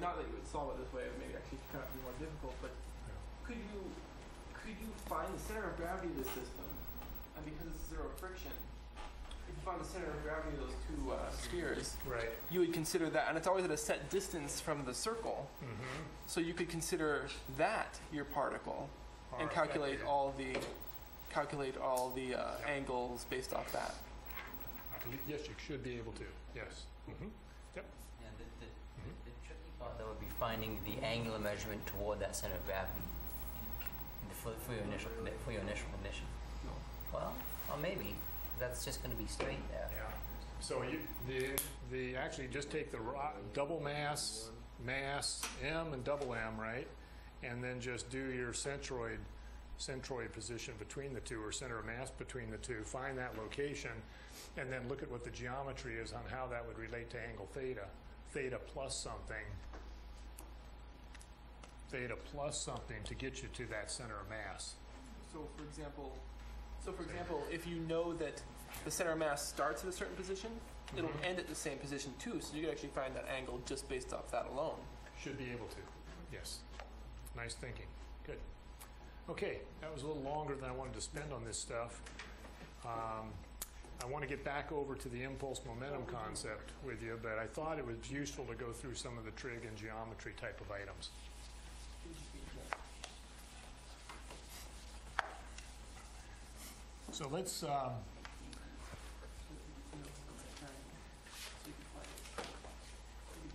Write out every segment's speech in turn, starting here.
not that you would solve it this way, it may actually kind of be more difficult, but could you could you find the center of gravity of the system, and because it's zero friction, if you find the center of gravity of those two uh, spheres, Right. you would consider that, and it's always at a set distance from the circle, Mm-hmm. so you could consider that your particle, and calculate all the calculate all the uh, Yep. angles based off that. I believe, yes, you should be able to. Yes. Mm-hmm. Yep. Though would be finding the angular measurement toward that center of gravity for, for your initial for your initial condition. Well, or maybe that's just going to be straight there. Yeah. So you the the actually just take the ro- double mass mass M and double M right, and then just do your centroid centroid position between the two or center of mass between the two. Find that location, and then look at what the geometry is on how that would relate to angle theta. Theta plus something. Theta plus something to get you to that center of mass. So, for example, so for example, if you know that the center of mass starts at a certain position, it'll Mhm. end at the same position too. So you can actually find that angle just based off that alone. Should be able to, yes. Nice thinking, good. Okay, that was a little longer than I wanted to spend on this stuff. Um, I want to get back over to the impulse momentum concept with you, but I thought it was useful to go through some of the trig and geometry type of items. So let's, um,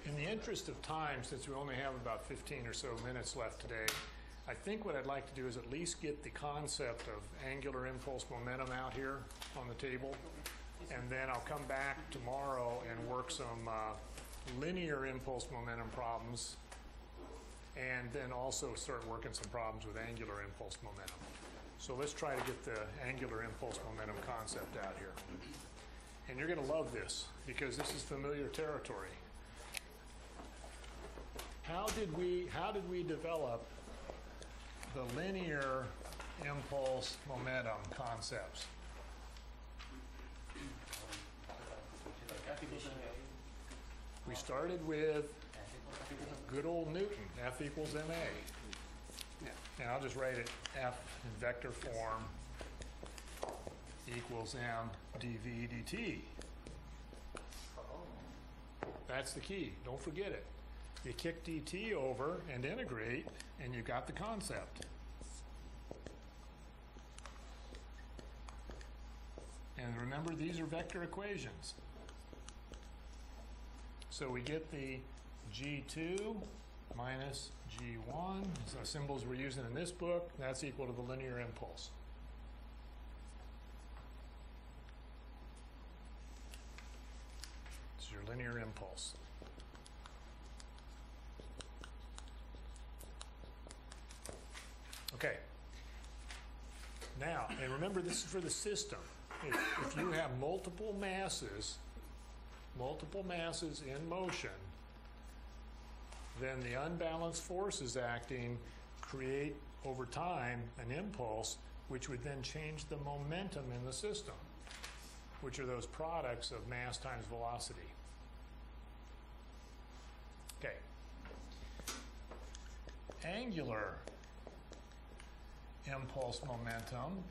In the interest of time, since we only have about 15 or so minutes left today, I think what I'd like to do is at least get the concept of angular impulse momentum out here on the table. And then I'll come back tomorrow and work some uh, linear impulse momentum problems. And then also start working some problems with angular impulse momentum. So let's try to get the angular impulse momentum concept out here. And you're going to love this because this is familiar territory. How did we how did we develop the linear impulse momentum concepts? We started with good old Newton, F equals ma. And I'll just write it F in vector form equals m dv dt. That's the key. Don't forget it. You kick dt over and integrate, and you've got the concept. And remember, these are vector equations. So we get the g2 minus g1, so symbols we're using in this book, that's equal to the linear impulse. This is your linear impulse. Okay. Now, and remember this is for the system. If, if you have multiple masses, multiple masses in motion, then the unbalanced forces acting create over time an impulse which would then change the momentum in the system, which are those products of mass times velocity. Okay. Angular impulse momentum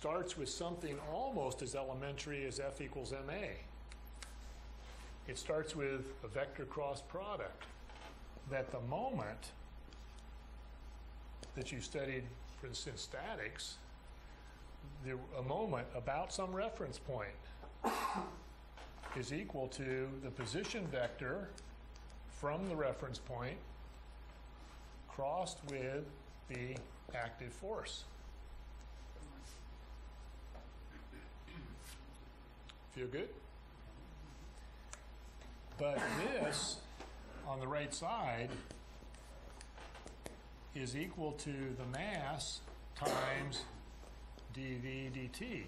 starts with something almost as elementary as F equals ma. It starts with a vector cross product that the moment that you studied, for instance, statics, the, a moment about some reference point is equal to the position vector from the reference point crossed with the active force. Feel good? But this, on the right side, is equal to the mass times dv dt.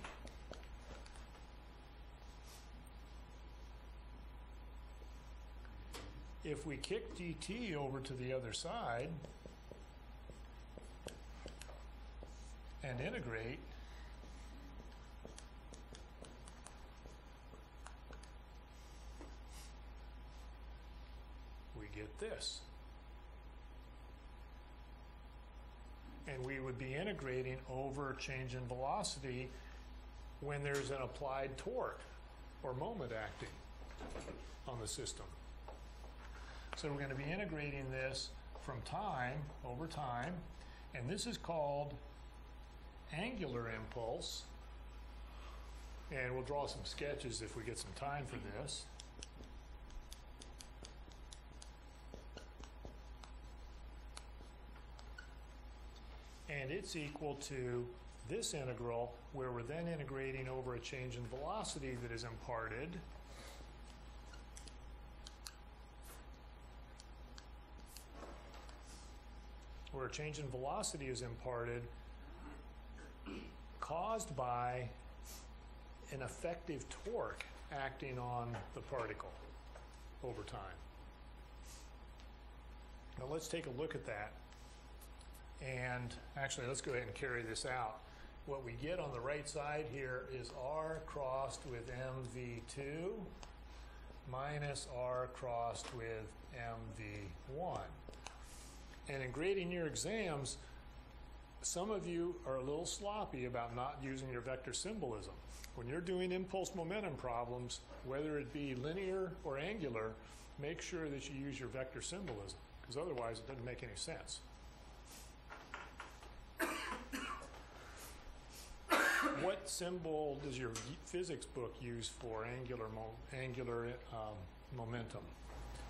If we kick dt over to the other side and integrate, this. And we would be integrating over change in velocity when there's an applied torque or moment acting on the system. So we're going to be integrating this from time over time, and this is called angular impulse. And we'll draw some sketches if we get some time for this. And it's equal to this integral, where we're then integrating over a change in velocity that is imparted. Where a change in velocity is imparted caused by an effective torque acting on the particle over time. Now let's take a look at that. And actually, let's go ahead and carry this out. What we get on the right side here is R crossed with MV2 minus R crossed with MV1. And in grading your exams, some of you are a little sloppy about not using your vector symbolism. When you're doing impulse momentum problems, whether it be linear or angular, make sure that you use your vector symbolism, because otherwise it doesn't make any sense. what symbol does your physics book use for angular mo- angular um, momentum?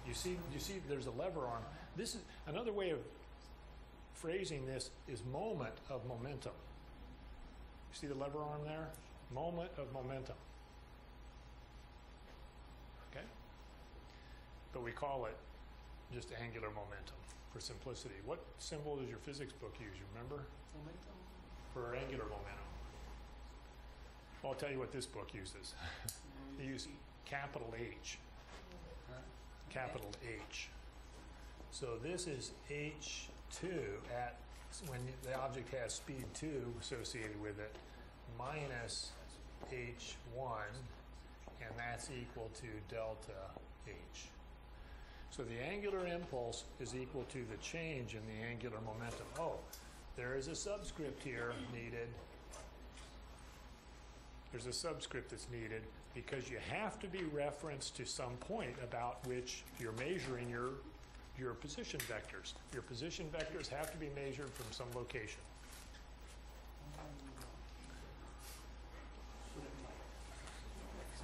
You see, you see, there's a lever arm. This is another way of phrasing this is moment of momentum. You see the lever arm there? Moment of momentum. Okay? But we call it just angular momentum for simplicity. What symbol does your physics book use? You remember? Momentum. For angular momentum. Well, I'll tell you what this book uses. they use capital H. Capital H. So this is H2 at when the object has speed 2 associated with it minus H1 and that's equal to delta H. So the angular impulse is equal to the change in the angular momentum. Oh, there is a subscript here needed. There's a subscript that's needed because you have to be referenced to some point about which you're measuring your your position vectors. Your position vectors have to be measured from some location.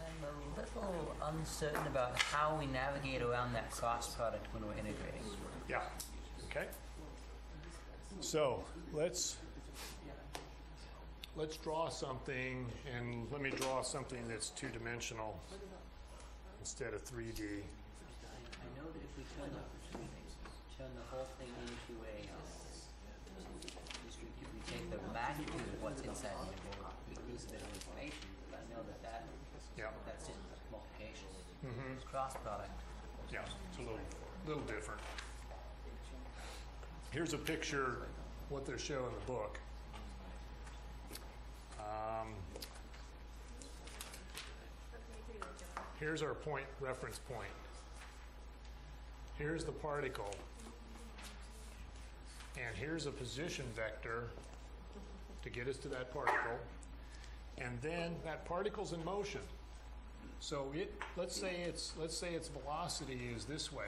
I'm a little uncertain about how we navigate around that cross product when we're integrating. Yeah. Okay. So let's let's draw something, and let me draw something that's two dimensional instead of 3D. I know that if we turn the, turn the whole thing into a, um, if we take the magnitude of what's inside the we lose a bit of information, but I know that that, Yeah. that's in multiplication. Mm-hmm. It's cross product. Yeah, it's a little little different. Here's a picture what they show in the book. Um, here's our point reference point. Here's the particle. And here's a position vector to get us to that particle. And then that particle's in motion. So it, let's say it's, let's say its velocity is this way.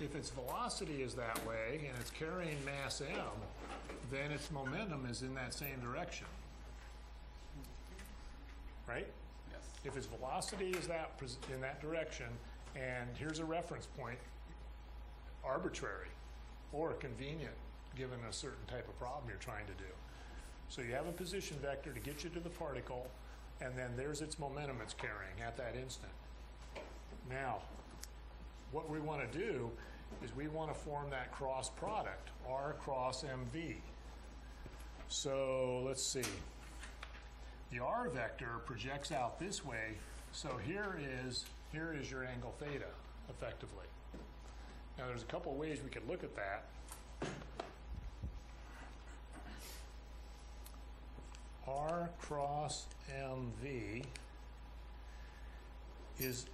If its velocity is that way and it's carrying mass m, then its momentum is in that same direction. Right? Yes. If its velocity is that in that direction, and here's a reference point, arbitrary or convenient, given a certain type of problem you're trying to do. So you have a position vector to get you to the particle, and then there's its momentum it's carrying at that instant. Now, what we want to do is we want to form that cross product, R cross MV. So let's see. The R vector projects out this way, so here is here is your angle theta, effectively. Now there's a couple ways we could look at that. R cross MV is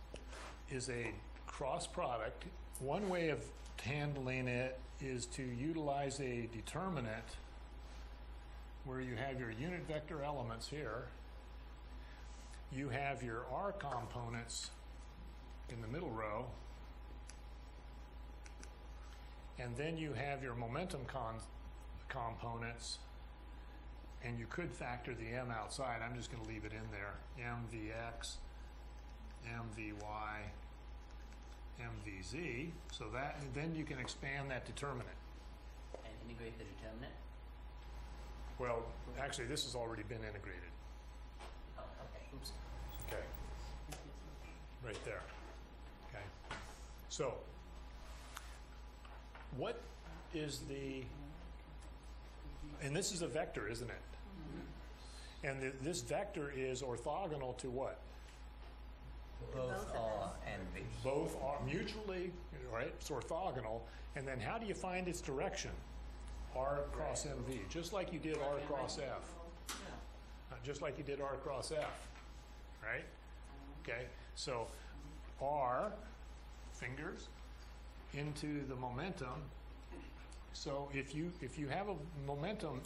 is a cross product. One way of handling it is to utilize a determinant where you have your unit vector elements here. You have your R components in the middle row. And then you have your momentum con- components and you could factor the m outside. I'm just going to leave it in there. mvx, mvy, mvz. So that then you can expand that determinant. And integrate the determinant? Well, actually, this has already been integrated. Oh, okay, oops. Okay. Right there. Okay. So, what is the, and this is a vector, isn't it? Mm-hmm. And th- this vector is orthogonal to what? Both Both of and V. Both are mutually, right? It's orthogonal. And then how do you find its direction? R cross MV, just like you did R cross F. Uh, Just like you did R cross F, right? Okay, so R, fingers, into the momentum. So if you, if you have a momentum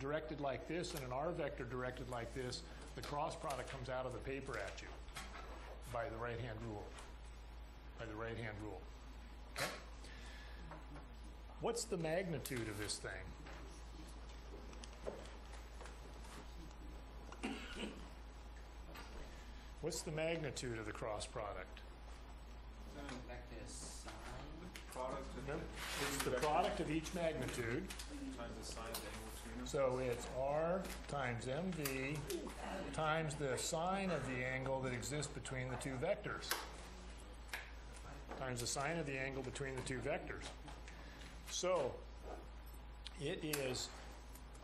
directed like this and an R vector directed like this, the cross product comes out of the paper at you by the right-hand rule. By the right-hand rule. Okay? What's the magnitude of this thing? What's the magnitude of the cross product? Product Remember, It's the product of each magnitude. times the sine of the angle. So it's R times MV times the sine of the angle that exists between the two vectors. Times the sine of the angle between the two vectors. So it is,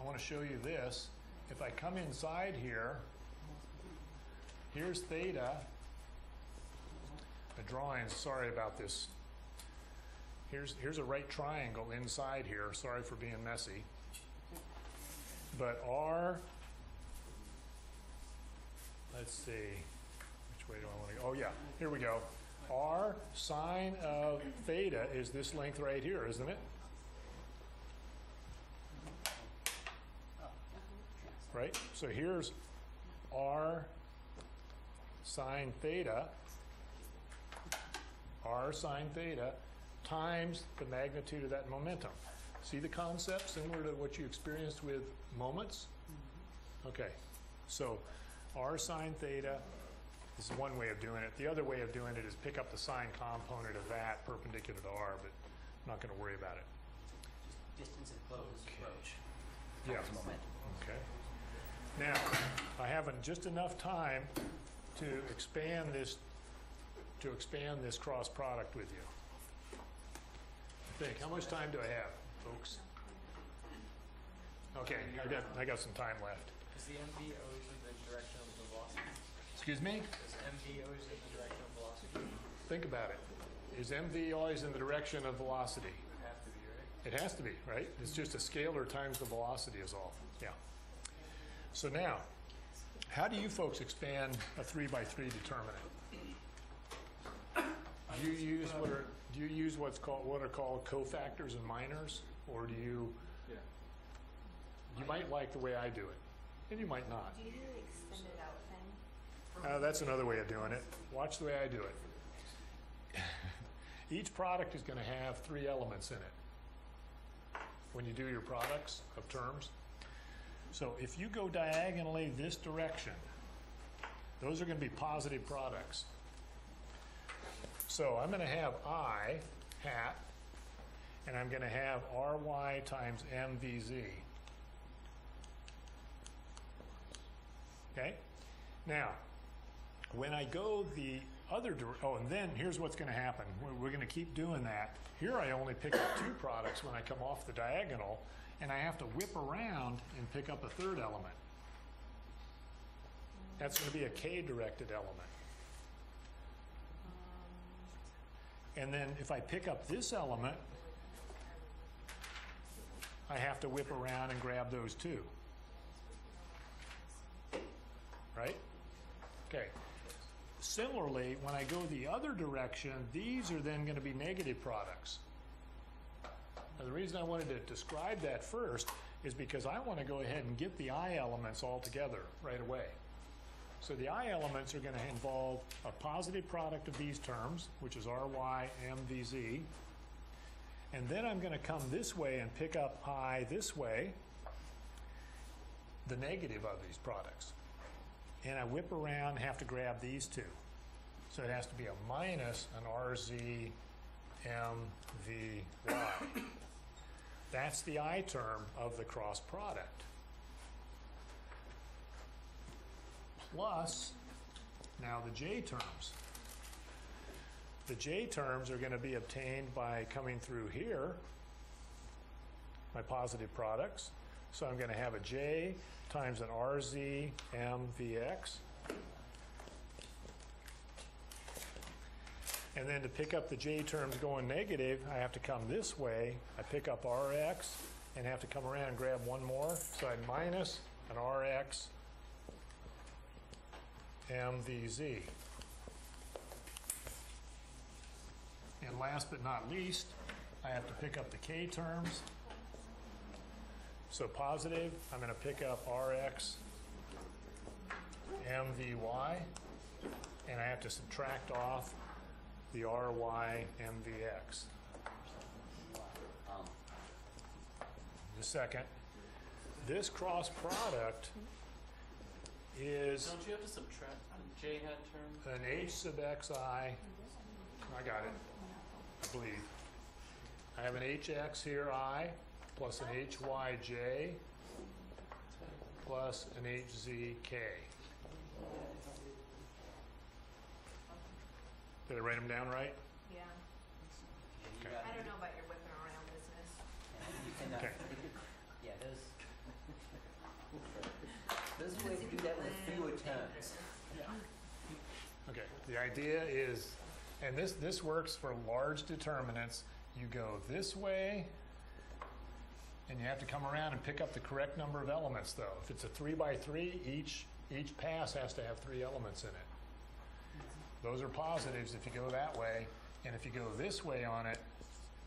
I want to show you this. If I come inside here, here's theta. The drawing, sorry about this. Here's, here's a right triangle inside here. Sorry for being messy. But R, let's see, which way do I want to go? Oh, yeah, here we go. R sine of theta is this length right here, isn't it? Right? So here's R sine theta, R sine theta, times the magnitude of that momentum. See the concept similar to what you experienced with moments? Mm-hmm. Okay, so r sine theta is one way of doing it. The other way of doing it is pick up the sine component of that perpendicular to r, but I'm not going to worry about it. Distance of closest Okay. approach. Yeah. Momentum. Okay. Now, I haven't just enough time to expand this, to expand this cross product with you. I think, how much time do I have, folks? Okay, I got, I got some time left. Is the MV always in the direction of the velocity? Excuse me? Is MV always in the direction of velocity? Think about it. Is MV always in the direction of velocity? Would have to be, right? It has to be, right? It's just a scalar times the velocity is all. Yeah. So now, how do you folks expand a three by three determinant? Do you use what are, do you use what's called, what are called cofactors and minors? Or do you, Yeah. you might like the way I do it, and you might not. Do you do the extended out thing? Uh, that's another way of doing it. Watch the way I do it. Each product is going to have three elements in it when you do your products of terms. So if you go diagonally this direction, those are going to be positive products. So I'm going to have I hat, and I'm going to have RY times MVZ. Okay? Now, when I go the other direction, oh, and then here's what's going to happen. We're, we're going to keep doing that. Here I only pick up two products when I come off the diagonal, and I have to whip around and pick up a third element. That's going to be a K-directed element. And then if I pick up this element, I have to whip around and grab those two. Right? Okay. Similarly, when I go the other direction, these are then going to be negative products. Now, the reason I wanted to describe that first is because I want to go ahead and get the I elements all together right away. So the I elements are going to involve a positive product of these terms, which is Ry, MVZ. And then I'm going to come this way and pick up I this way, the negative of these products. And I whip around have to grab these two. So it has to be a minus an RZ MVY. That's the I term of the cross product. Plus, now the J terms. The J terms are going to be obtained by coming through here, my positive products. So I'm going to have a J times an RZ MVX. And then to pick up the J terms going negative, I have to come this way. I pick up RX and have to come around and grab one more. So I minus an RX MVZ. And last but not least, I have to pick up the K terms. So positive, I'm going to pick up RX MVY, and I have to subtract off the RY MVX. The second, this cross product is Don't you have to subtract the J hat term? an H sub xi, I got it, I believe. I have an HX here, I, plus an HYJ, plus an HZK. Did I write them down right? Yeah. Okay. I don't know about your whipping around business. You can, Okay. Yeah, there's, there's a way to do that with fewer terms. Okay, the idea is, and this, this works for large determinants, you go this way, and you have to come around and pick up the correct number of elements, though. If it's a three by three, each, each pass has to have three elements in it. Those are positives if you go that way, and if you go this way on it,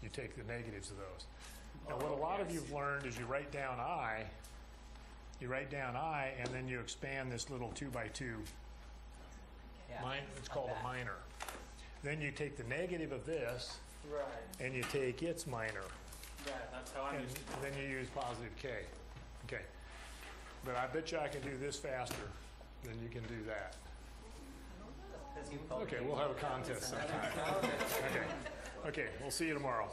you take the negatives of those. Now, what a lot of oh, you've learned is you write down I, you write down I, and then you expand this little two by two Yeah. Mine, it's Like called a minor. Then you take the negative of this Right. and you take its minor. Yeah, that's how I'm And used to then you use positive K. Okay. But I bet you I can do this faster than you can do that. 'Cause you probably Okay, we'll have a contest sometime. Okay. Okay, we'll see you tomorrow.